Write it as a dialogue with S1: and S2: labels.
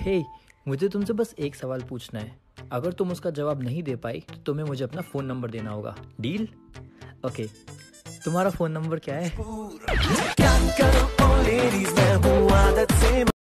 S1: हे, मुझे तुमसे बस एक सवाल पूछना है। अगर तुम उसका जवाब नहीं दे पाई तो तुम्हें मुझे अपना फ़ोन नंबर देना होगा। डील? ओके, तुम्हारा फ़ोन नंबर क्या है?